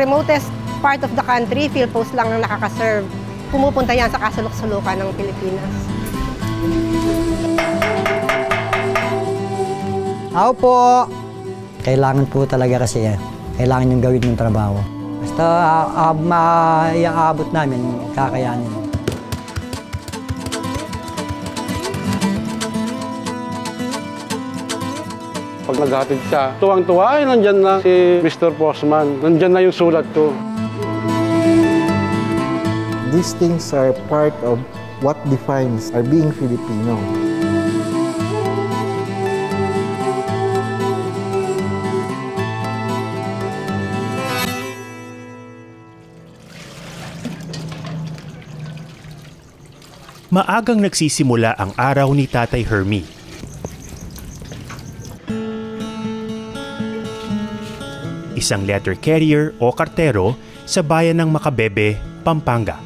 remotest part of the country, PhilPost lang ang nakakaserve. Pumupunta yan sa kasulok-sulukan ng Pilipinas. Ako po. Kailangan po talaga kasi eh. Kailangan yung gawin yung trabaho. Basta uh, maiaabot namin, kakayanin. Naghatid siya, tuwang-tuwa, ay nandyan na si Mr. Postman. Nandyan na yung sulat ko. These things are part of what defines our being Filipino. Maagang nagsisimula ang araw ni Tatay Hermie. Isang letter carrier o kartero sa bayan ng Makabebe, Pampanga.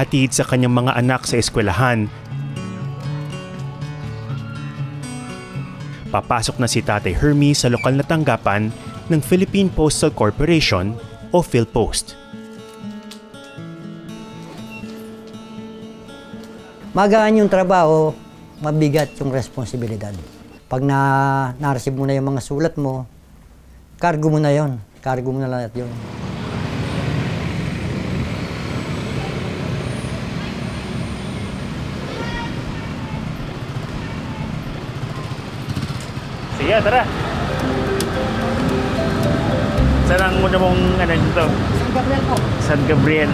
Pagkahatid sa kanyang mga anak sa eskwelahan, papasok na si Tatay Hermie sa lokal na tanggapan ng Philippine Postal Corporation o PhilPost. Magaan yung trabaho, mabigat yung responsibilidad. Pag na na-receive mo na yung mga sulat mo, cargo mo na yon, Cargo mo na lahat yun. Sige, tara. Saan ang muna mong ano dito? San Gabriel po. San Gabriel.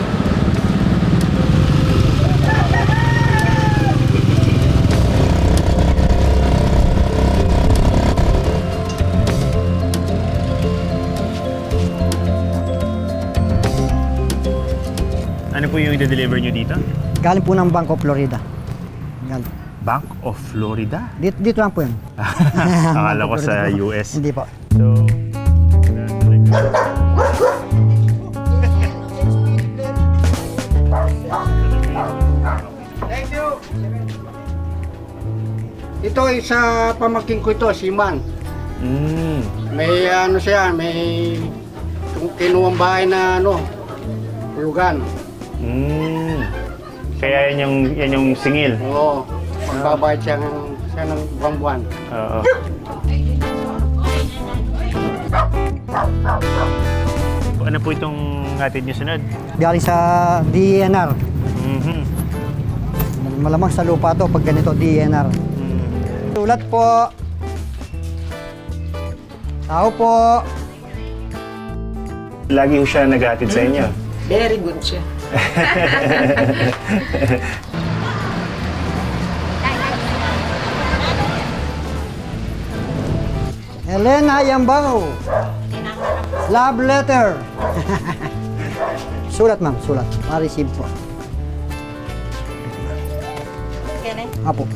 Ano po yung i-deliver nyo dito? Galing po ng Bank of Florida. Galing. Bank of Florida? Dito, dito lang po yun. Akala ko sa. US. Hindi po. So, Ito ay sa pamangkin ko ito, si Man. mm, May ano siya, may kinuwang bahay na ano, hulugan. mm. Kaya yan yung, yan yung singil. Oo, magbabayad siya ng, siya ng buwan-buwan. Oo. Ano po itong hatid niyo sunod? Galing sa DNR. Mhm. Malamang sa lupa to pag ganito DNR. Mm. Sulat po. Tao po. Lagi siya naghatid sa inyo. Very good siya. Elena Yambao. Love letter. sulat ma'am, sulat. Ma-receive po. Apo.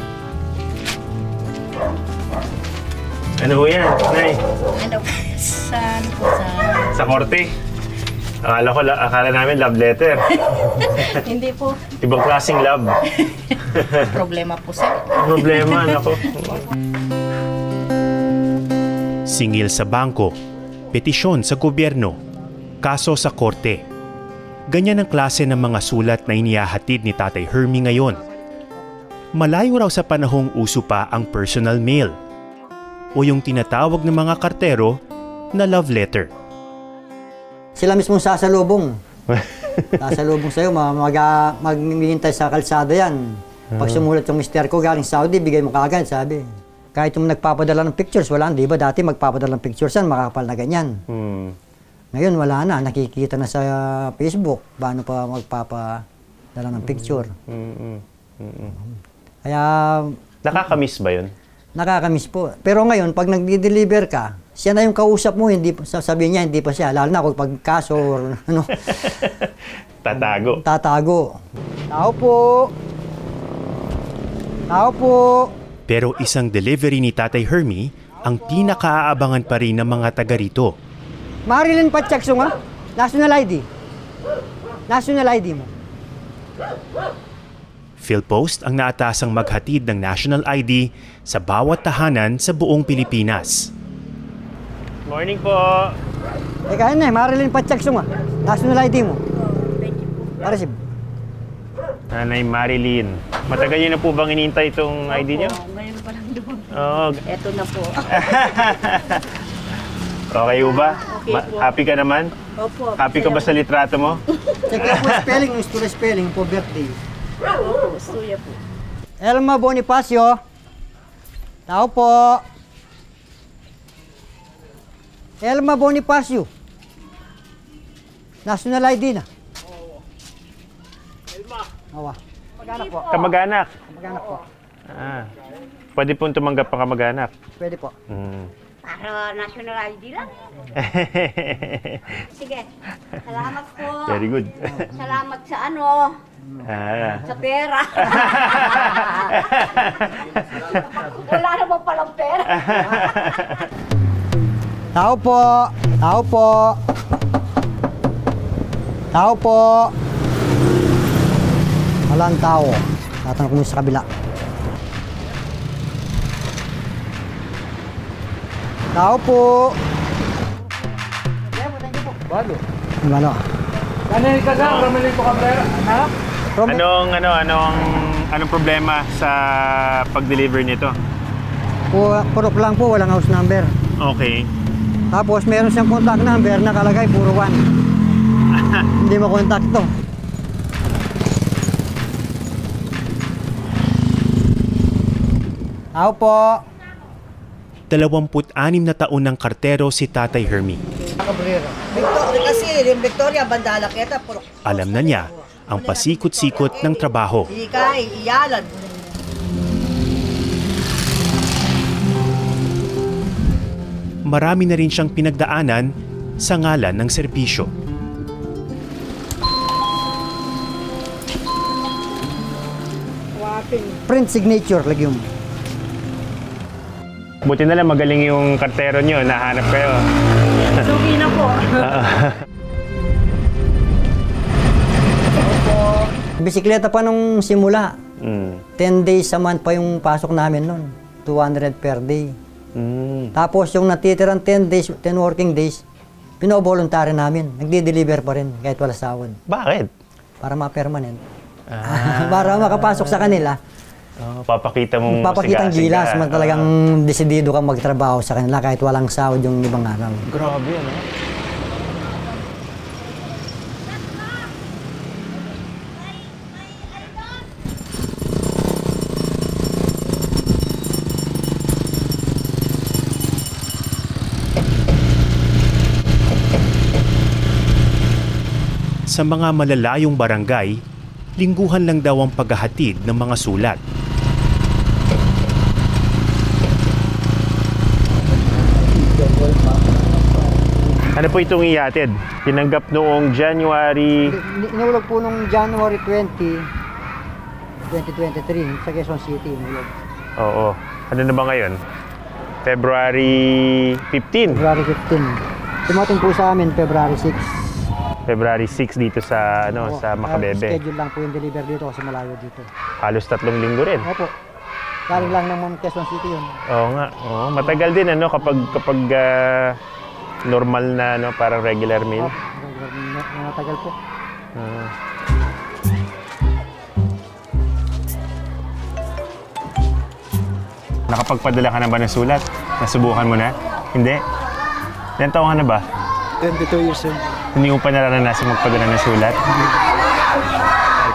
Ano ho yan, Nay? Ano po? Sa, ano po, sa... Sa korte? Akala ko, akala namin love letter. Hindi po. Ibang klaseng love. Problema po sir. Problema, nako. Singil sa bangko, petisyon sa gobyerno, kaso sa korte. Ganyan ang klase ng mga sulat na inihahatid ni Tatay Hermie ngayon. Malayo raw sa panahong uso pa ang personal mail o yung tinatawag ng mga kartero na love letter. Sila mismo sasalubong. sasalubong sa'yo, ma- mag, ah, maghihintay sa kalsada yan. Pag sumulat yung mister ko galing Saudi, bigay mo kaagad, sabi. Kahit yung nagpapadala ng pictures, wala. Di ba dati magpapadala ng pictures yan, makakapal na ganyan. Hmm. Ngayon wala na, nakikita na sa Facebook. Paano pa magpapadala ng picture. Mm-mm. Mm-mm. Kaya Nakakamiss ba yun? Nakakamiss po. Pero ngayon, pag nagdi-deliver ka, siya na yung kausap mo, hindi sasabihin niya, hindi pa siya. Lalo na kung pag kaso or ano, Tatago. tatago. Tao po. Tao po. Pero isang delivery ni Tatay Hermie ang pinakaaabangan pa rin ng mga taga rito. Marilyn Pachakso nga. National ID. National ID mo. PhilPost ang naatasang maghatid ng national ID sa bawat tahanan sa buong Pilipinas. Morning po. Teka, ano eh, Marilyn Pachakso nga. National ID mo. Para si... Nanay Marilyn. Matagal niyo na po bang inintay itong ID niyo? Ngayon pa lang doon. Oo. Eto na po. Okay po ba? Okay Ma- po. happy ka naman? Opo. Happy ka ba sa litrato mo? Check lang po yung spelling, yung story spelling po birthday. Opo, suya po. Elma Bonifacio. Tao po. Elma Bonifacio. National ID na. Awa. Mag-anak po. Kamag-anak. Mag-anak po. Ah. Pwede pong tumanggap ang kamag-anak. Pwede po. Mm. Para national ID lang. Sige. Salamat po. Very good. Salamat sa ano, ah. sa pera. Wala naman palang pera. Tao po. Tao po. Tao po. Walang tao. Tatanong ko muna sa kabila. Tao po. Balo. Ano? Anong ano anong anong problema sa pag-deliver nito? Pu- Purok lang po, walang house number. Okay. Tapos meron siyang contact number nakalagay puro 1. Hindi mo contact to. Tao po. 26 na taon ng kartero si Tatay Hermie. Victoria kasi, yung Victoria, Bandala puro Alam na niya ang pasikot-sikot ng trabaho. Ikay, iyalan. Marami na rin siyang pinagdaanan sa ngalan ng serbisyo. Print signature, lagyan mo. Buti na lang magaling yung kartero niyo, nahanap kayo. Sugi na po. Bisikleta pa nung simula. Mm. 10 days a month pa yung pasok namin nun. 200 per day. Mm. Tapos yung natitirang 10 days, 10 working days, pinovoluntary namin. Nagdi-deliver pa rin kahit wala sahod. Bakit? Para ma-permanent. para makapasok sa kanila. Oh, papakita mong Papakitang masigasig gilas, ka. man talagang desidido ka magtrabaho sa kanila kahit walang sahod yung ibang araw. Grabe, ano? Sa mga malalayong barangay, lingguhan lang daw ang paghahatid ng mga sulat. Ano po itong ihatid? Tinanggap noong January... Inulog po nung January 20, 2023 sa Quezon City. Inulog. Oo. Ano na ba ngayon? February 15. February 15. Tumating po sa amin February 6. February 6 dito sa ano Opo, sa Macabebe. Schedule lang po yung deliver dito kasi malayo dito. Halos tatlong linggo rin. Opo. Galing lang naman Quezon City yun. Oo nga. Oo, matagal din ano kapag kapag ah, normal na ano parang regular meal. Opo. Matagal po. Ah. Nakapagpadala ka na ba ng sulat? Nasubukan mo na? Hindi? Ilan taon ka na ba? 22 years old. Hindi mo pa nararanasan magpadala ng sulat?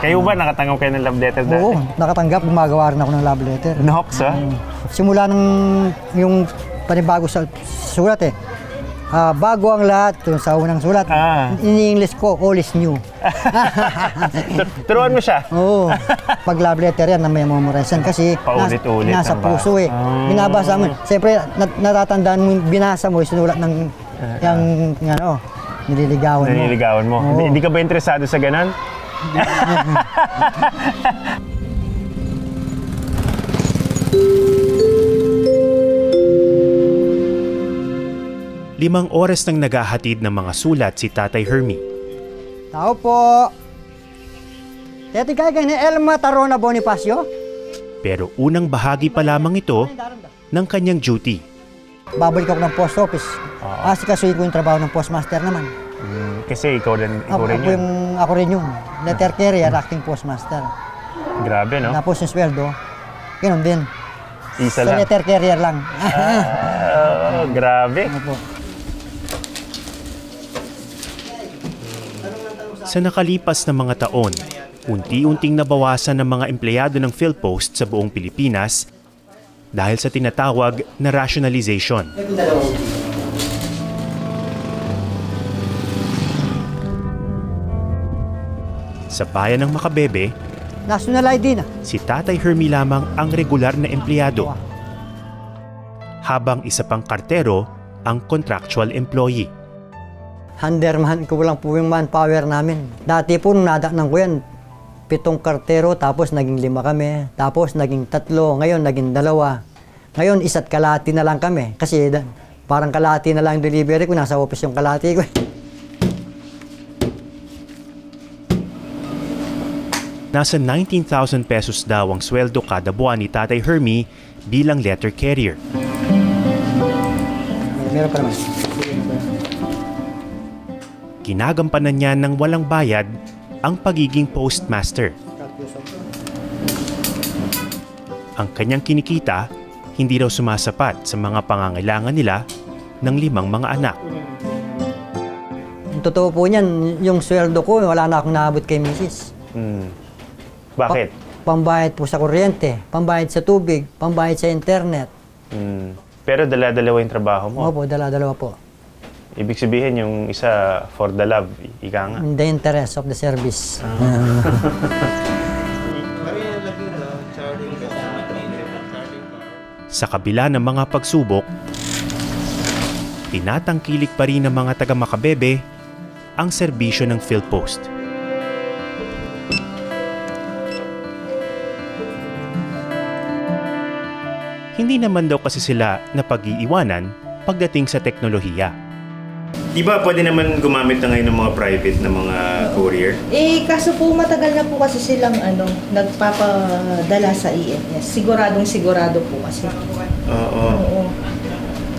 Kayo ba nakatanggap kayo ng love letter dati? Oo, nakatanggap. Gumagawa rin ako ng love letter. Nox, ha? Simula nung yung panibago sa sulat eh. Ah, bago ang lahat, yung sa unang sulat. Ah. In English ko, all is new. Turuan mo siya. Oo. Pag love letter yan na may memorize yan kasi Paulit-ulit nasa ba- puso eh. Ah. Binabasa mo. Siyempre, nat- natatandaan mo, binasa mo, sinulat ng yung, ano, nililigawan mo. Naniligawan mo. Hindi, hindi ka ba interesado sa ganon? Limang oras nang naghahatid ng mga sulat si Tatay Hermie. Tao po. Tete kaya ni Elma Tarona Bonifacio? Pero unang bahagi pa lamang ito ng kanyang duty. Babalik ako ng post office. Ah. Asikasuhin ko yung trabaho ng postmaster naman. Kasi ikaw rin, ikaw Ako, rin ako, yun. yung, ako rin yun. Letter carrier, acting postmaster. Grabe, no? Tapos yung sweldo, ganun din. Isa Sa lang. letter carrier lang. Ah, grabe. Opo. Sa nakalipas na mga taon, unti-unting nabawasan ng mga empleyado ng PhilPost sa buong Pilipinas dahil sa tinatawag na rationalization. Sa bayan ng Makabebe, National ID na. si Tatay Hermie lamang ang regular na empleyado. Habang isa pang kartero ang contractual employee. Handerman ko lang po yung manpower namin. Dati po nung nadaknan ko yan, pitong kartero, tapos naging lima kami, tapos naging tatlo, ngayon naging dalawa. Ngayon, isa't kalati na lang kami. Kasi parang kalati na lang delivery ko, nasa office yung kalati ko. Nasa 19,000 pesos daw ang sweldo kada buwan ni Tatay Hermie bilang letter carrier. Meron pa naman. Ginagampanan niya ng walang bayad ang pagiging postmaster. Ang kanyang kinikita hindi raw sumasapat sa mga pangangailangan nila ng limang mga anak. Yung totoo po niyan, yung sweldo ko, wala na akong naabot kay misis. Hmm. Bakit? Pa- pambayad po sa kuryente, pambayad sa tubig, pambayad sa internet. Hmm. Pero dala-dalawa yung trabaho mo. Opo, dala-dalawa po. Ibig sabihin yung isa for the love, ika nga. In the interest of the service. Sa kabila ng mga pagsubok, tinatangkilik pa rin ng mga taga Makabebe ang serbisyo ng PhilPost. Hindi naman daw kasi sila napag-iiwanan pagdating sa teknolohiya. Di ba pwede naman gumamit na ngayon ng mga private na mga courier? Eh, kaso po matagal na po kasi silang ano, nagpapadala sa EMS. Siguradong sigurado po kasi. Oo. Oo.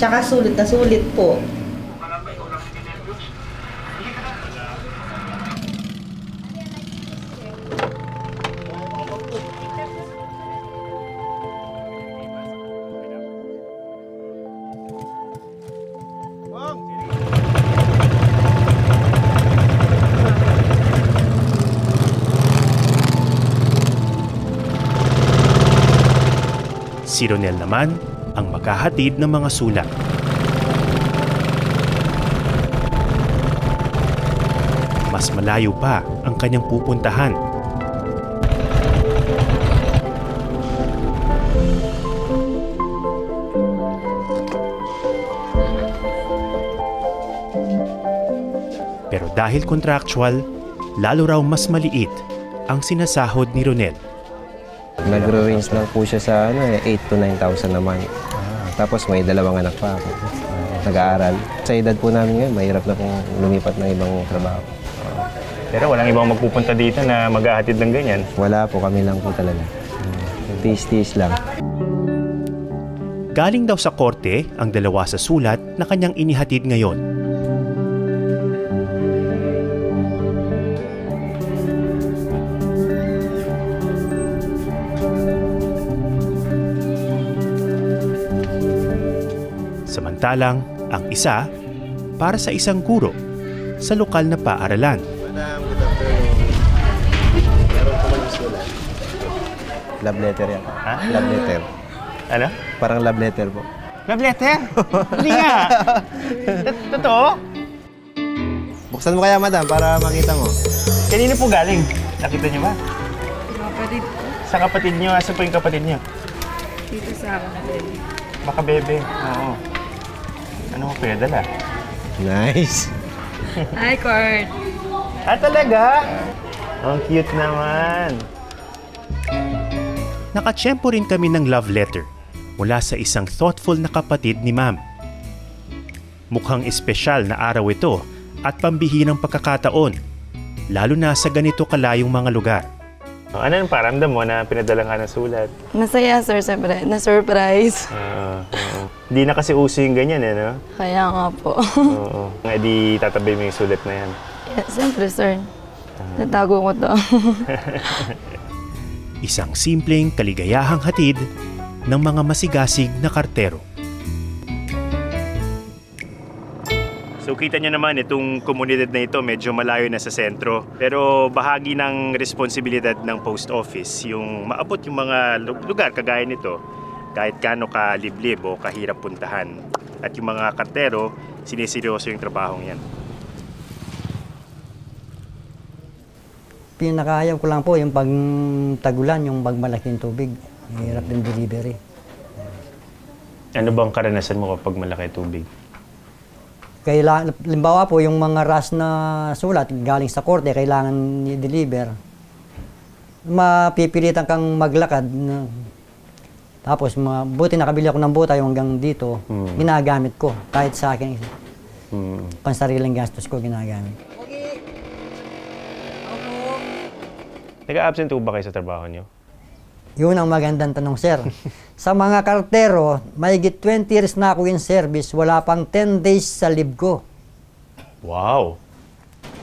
Tsaka sulit na sulit po. Si Ronel naman ang maghahatid ng mga sulat. Mas malayo pa ang kanyang pupuntahan. Pero dahil contractual, lalo raw mas maliit ang sinasahod ni Ronel. Nagro-range lang po siya sa ano, eh, 8 to 9,000 naman. Tapos may dalawang anak pa ako. Nag-aaral. Sa edad po namin ngayon, mahirap na pong lumipat ng ibang trabaho. Pero walang ibang magpupunta dito na maghahatid ng ganyan. Wala po, kami lang po talaga. Tiis-tiis lang. Galing daw sa korte ang dalawa sa sulat na kanyang inihatid ngayon. Samantalang, ang isa para sa isang guro sa lokal na paaralan. Madam, good afternoon. Meron po kami sulat. Love letter yan. Ha? Love letter. Ano? Parang love letter po. Love letter? Hindi nga. Totoo? Buksan mo kaya, madam, para makita mo. Kanino po galing? Nakita niyo ba? Kapatid ko. Sa kapatid niyo. Asa po yung kapatid niyo? Dito sa baby. Makabebe. Oo. Ano mo pwede dala? Nice. Hi, Kurt. Ah, talaga? Ang cute naman. Nakatsyempo rin kami ng love letter mula sa isang thoughtful na kapatid ni ma'am. Mukhang espesyal na araw ito at pambihirang pagkakataon, lalo na sa ganito kalayong mga lugar. Ano yung paramdam mo na pinadala ka ng sulat? Masaya, sir, siyempre. Na-surprise. Oo. oo. Hindi na kasi uso yung ganyan eh, no? Kaya nga po. Oo. Nga di tatabi mo yung sulat na yan. Yeah, siyempre, sir. Natago ko to. Isang simpleng kaligayahang hatid ng mga masigasig na kartero. So kita nyo naman itong komunidad na ito medyo malayo na sa sentro. Pero bahagi ng responsibilidad ng post office yung maabot yung mga lu- lugar kagaya nito kahit gaano ka liblib o kahirap puntahan. At yung mga kartero, siniseryoso yung trabahong yan. Pinakayaw ko lang po yung pag tagulan, yung pag malaking tubig. Hirap din delivery. Ano bang karanasan mo kapag malaki tubig? Kailangan, limbawa po, yung mga ras na sulat galing sa korte, kailangan i-deliver. Mapipilitan kang maglakad. Na, tapos, mga, buti nakabili ako ng buta yung hanggang dito, Hmm. ginagamit ko. Kahit sa akin, Hmm. pansariling gastos ko ginagamit. Nag-absent po ba kayo sa trabaho nyo? Yun ang magandang tanong, sir. sa mga kartero, mahigit 20 years na ako in service, wala pang 10 days sa leave ko. Wow!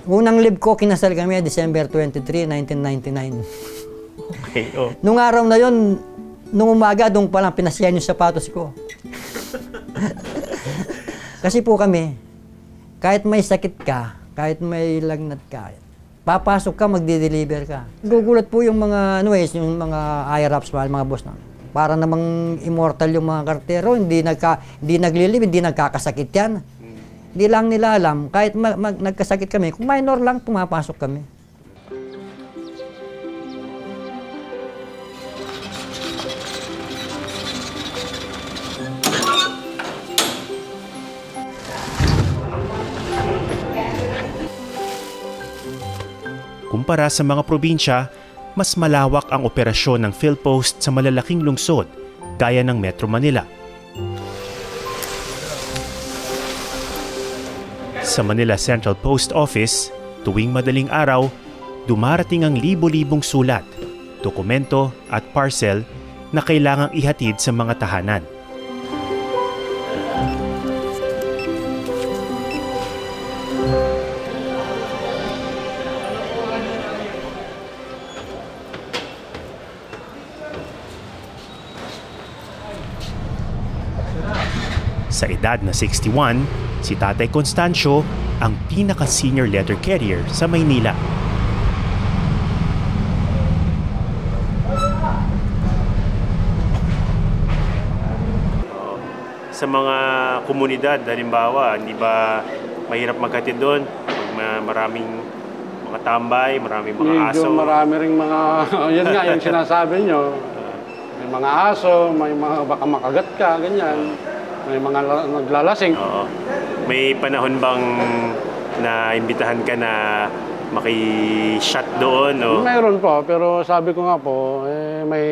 Unang leave ko, kinasal kami December 23, 1999. Okay, oh. Nung araw na yon, nung umaga, doon pa lang pinasyan yung sapatos ko. Kasi po kami, kahit may sakit ka, kahit may lagnat ka, papasok ka, magde-deliver ka. Gugulat po yung mga, ano eh, yung mga IRAPs, mga boss na. Para namang immortal yung mga kartero, hindi, nagka, hindi naglilib, hindi nagkakasakit yan. Hindi lang nila alam, kahit mag, mag- nagkasakit kami, kung minor lang, pumapasok kami. Kumpara sa mga probinsya, mas malawak ang operasyon ng PhilPost sa malalaking lungsod gaya ng Metro Manila. Sa Manila Central Post Office, tuwing madaling araw, dumarating ang libo-libong sulat, dokumento at parcel na kailangang ihatid sa mga tahanan. Sa edad na 61, si Tatay Constancio ang pinaka-senior letter carrier sa Maynila. Sa mga komunidad, halimbawa, hindi ba mahirap maghatid doon? Pag ma- maraming mga tambay, maraming mga Medyo aso. marami ring mga, yun nga, yung sinasabi nyo. May mga aso, may mga baka makagat ka, ganyan. May mga la- naglalasing. Oo. May panahon bang na imbitahan ka na maki-shot doon? O? Mayroon po, pero sabi ko nga po, eh, may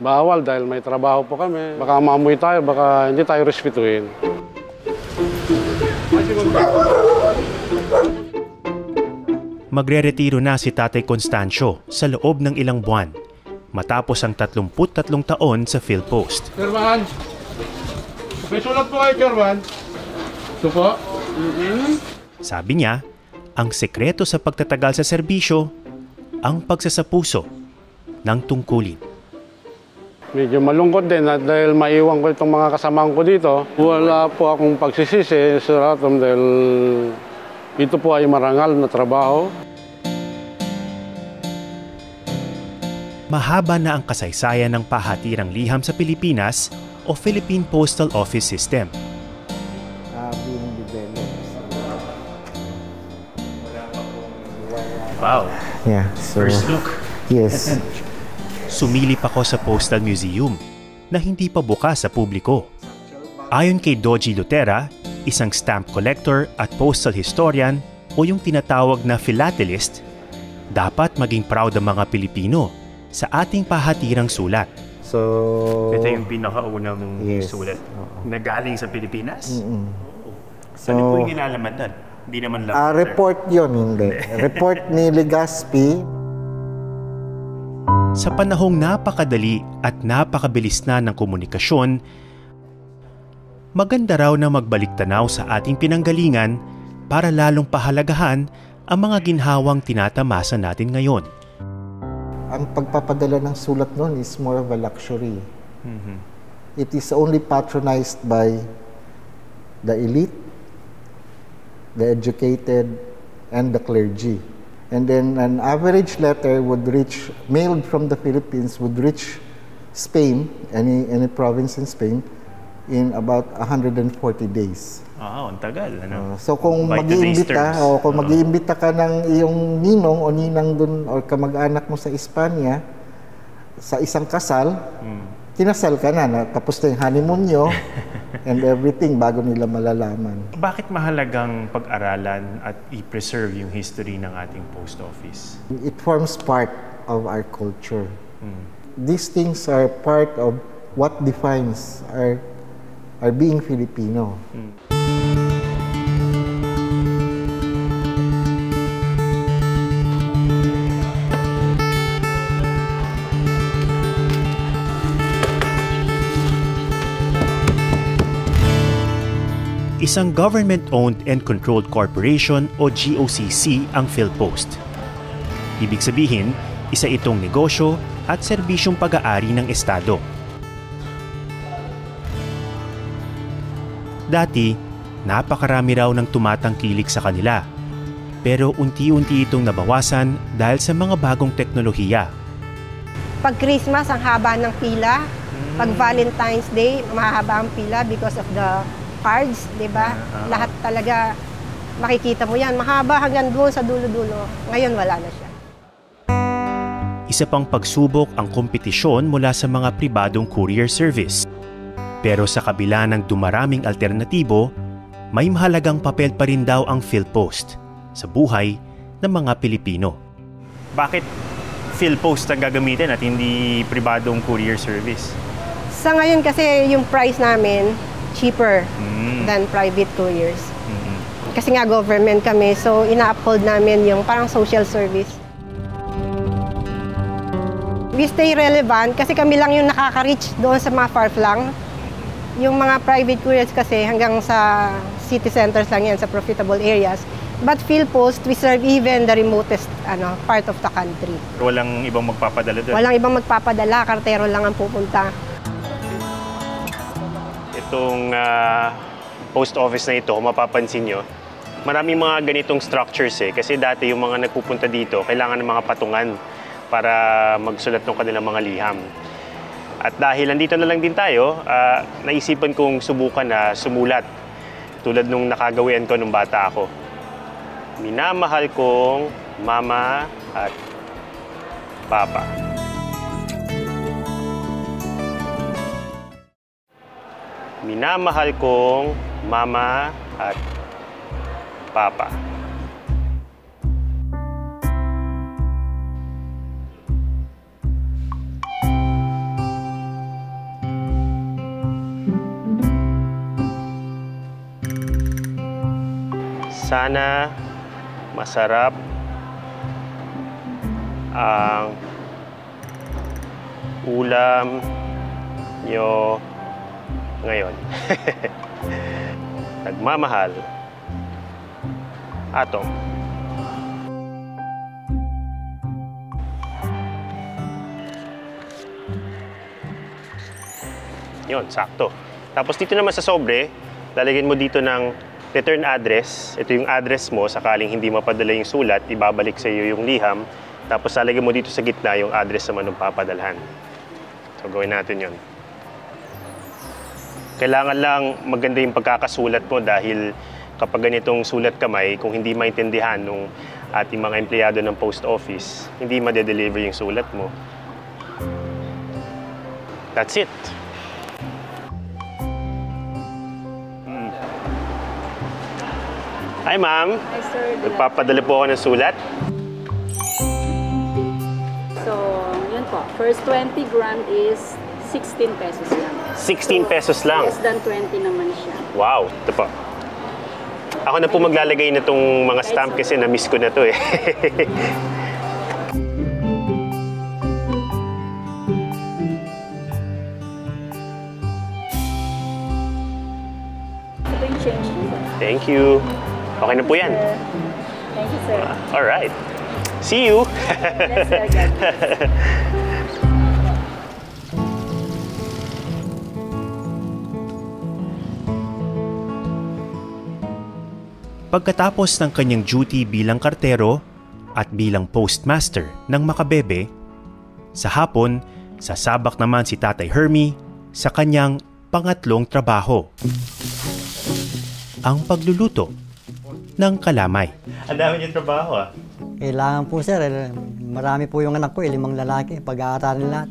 bawal dahil may trabaho po kami. Baka maamoy tayo, baka hindi tayo respetuhin. Magre-retiro na si Tatay Constancio sa loob ng ilang buwan matapos ang 33 taon sa PhilPost. Kerman, may sulat po kayo, Kerman. Ito po. Sabi niya, ang sekreto sa pagtatagal sa serbisyo, ang pagsasapuso ng tungkulin. Medyo malungkot din at dahil maiwan ko itong mga kasamahan ko dito. Wala po akong pagsisisi sa Ratom dahil ito po ay marangal na trabaho. Mahaba na ang kasaysayan ng pahatirang liham sa Pilipinas o Philippine Postal Office System. uh, being developed. Wow! Yeah, so First look. yes. Sumilip ako sa Postal Museum na hindi pa bukas sa publiko. Ayon kay Doji Lutera, isang stamp collector at postal historian o yung tinatawag na philatelist, dapat maging proud ang mga Pilipino sa ating pahatirang sulat. So Ito yung pinakaunang Yes. sulat na galing sa Pilipinas. Mm-mm. So, ano po yung nilalaman doon? Hindi naman lang. ah, report yon hindi. report ni Legaspi Sa panahong napakadali at napakabilis na ng komunikasyon, maganda raw na magbalik tanaw sa ating pinanggalingan para lalong pahalagahan ang mga ginhawang tinatamasa natin ngayon. Ang pagpapadala ng sulat noon is more of a luxury. It is only patronized by the elite, the educated, and the clergy. And then an average letter would reach, mailed from the Philippines, would reach Spain, any, any province in Spain, in about 140 days. Ah, ang tagal. Ano? So kung mag-iimbita o kung Oo. mag-iimbita ka ng iyong ninong o ninang dun o kamag-anak mo sa Espanya sa isang kasal, Hmm. kinasal ka na, tapos na yung honeymoon nyo and everything bago nila malalaman. Bakit mahalagang pag-aralan at i-preserve yung history ng ating post office? It forms part of our culture. Hmm. These things are part of what defines our our being Filipino. Isang government-owned and controlled corporation o GOCC ang PhilPost. Ibig sabihin, isa itong negosyo at serbisyong pag-aari ng Estado. Dati, napakarami raw ng tumatangkilik sa kanila. Pero unti-unti itong nabawasan dahil sa mga bagong teknolohiya. Pag Christmas, ang haba ng pila. Pag Valentine's Day, mahaba ang pila because of the cards, di ba? Lahat talaga makikita mo yan. Mahaba hanggang doon sa dulo-dulo. Ngayon, wala na siya. Isa pang pagsubok ang kompetisyon mula sa mga pribadong courier service. Pero sa kabila ng dumaraming alternatibo, may mahalagang papel pa rin daw ang PhilPost sa buhay ng mga Pilipino. Bakit PhilPost ang gagamitin at hindi pribadong courier service? Sa ngayon kasi yung price namin, cheaper Mm. than private couriers. Kasi nga government kami, so ina-uphold namin yung parang social service. We stay relevant kasi kami lang yung nakaka-reach doon sa mga far-flung. Yung mga private couriers kasi hanggang sa city centers lang yan, sa profitable areas. But PhilPost, we serve even the remotest ano, part of the country. Walang ibang magpapadala doon. Walang ibang magpapadala, kartero lang ang pupunta. Itong ah, post office na ito, mapapansin nyo, maraming mga ganitong structures eh. Kasi dati yung mga nagpupunta dito, kailangan ng mga patungan para magsulat ng kanilang mga liham. At dahil nandito na lang din tayo, ah, naisipan kong subukan na sumulat tulad nung nakagawian ko nung bata ako. Minamahal kong mama at papa. Minamahal kong mama at papa. Sana masarap ang ulam nyo ngayon. Nagmamahal. Atong. Yun, sakto. Tapos dito naman sa sobre, lalagyan mo dito ng return address. Ito yung address mo, sakaling hindi mapadala yung sulat, ibabalik sa iyo yung liham. Tapos lalagyan mo dito sa gitna yung address naman ng papadalhan. So gawin natin yun. Kailangan lang maganda yung pagkakasulat mo dahil kapag ganitong sulat kamay, kung hindi maintindihan nung ating mga empleyado ng post office, hindi madedeliver yung sulat mo. That's it. Mm. Hi, ma'am. Hi, sir. Nagpapadala po ako ng sulat. So, yun po. First 20 grand is 16 pesos lang. 16 pesos lang. Less than 20 naman siya. Wow, ito po. Ako na po maglalagay nitong mga stamp kasi na-miss ko na to eh. Thank you. Okay na po yan. Thank you, sir. All right. See you. Yes, sir. Pagkatapos ng kanyang duty bilang kartero at bilang postmaster ng Makabebe, sa hapon, sasabak naman si Tatay Hermie sa kanyang pangatlong trabaho. Ang pagluluto ng kalamay. Ang dami niyong trabaho ah. Kailangan po sir, eh, marami po yung anak ko, eh, limang lalaki, pag-aaralin lahat.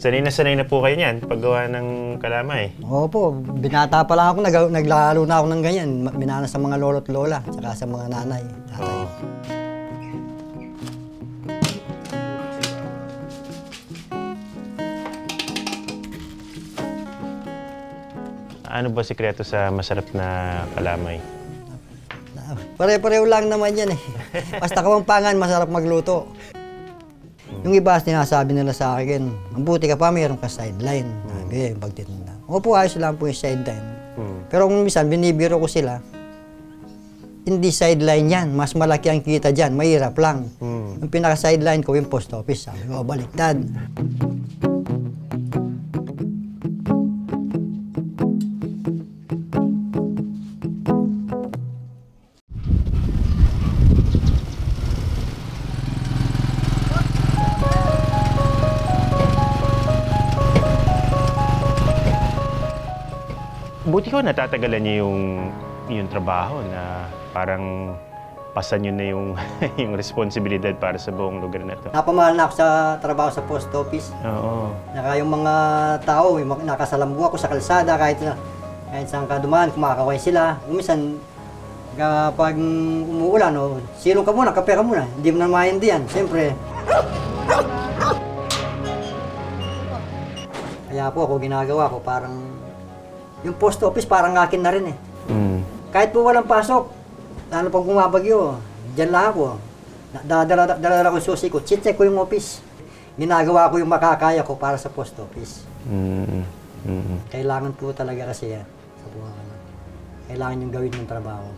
Sanay na sanay na po kayo niyan paggawa ng kalamay. Opo, binata pa lang ako, nag naglalo na ako ng ganyan. Minana sa mga lolo't lola, saka sa mga nanay. tatay. Ano ba sikreto sa masarap na kalamay? Pare-pareho lang naman yan eh. Basta kawampangan, masarap magluto. Yung iba, sinasabi nila sa akin, mabuti ka pa, mayroon ka sideline. Sabi, yung pagtitinda. Opo, ayos lang po yung sideline. Pero kung minsan, binibiro ko sila, hindi sideline yan. Mas malaki ang kita dyan. Mahirap lang. Yung pinaka-sideline ko, yung post office. Sabi ko, baliktad. Ko natatagalan niyo yung, yung trabaho na parang pasan nyo na yung, yung responsibilidad para sa buong lugar na to. Napamahal na ako sa trabaho sa post office. Oo. Naka yung mga tao, nakasalambu ako sa kalsada kahit na kahit saan ka dumaan, kumakaway sila. Umisan, kapag umuulan, o, silong ka muna, kape ka muna. Hindi mo na maintindihan. Siyempre, kaya po ako ginagawa ko parang yung post office parang akin na rin eh. Mm. Kahit po walang pasok, lalo pag bumabagyo, dyan lang ako. Dadala dala ko yung susi ko, check ko yung office. Ginagawa ko yung makakaya ko para sa post office. Mm. Mm. Kailangan po talaga kasi yan sa buhay. Kailangan yung gawin yung trabaho.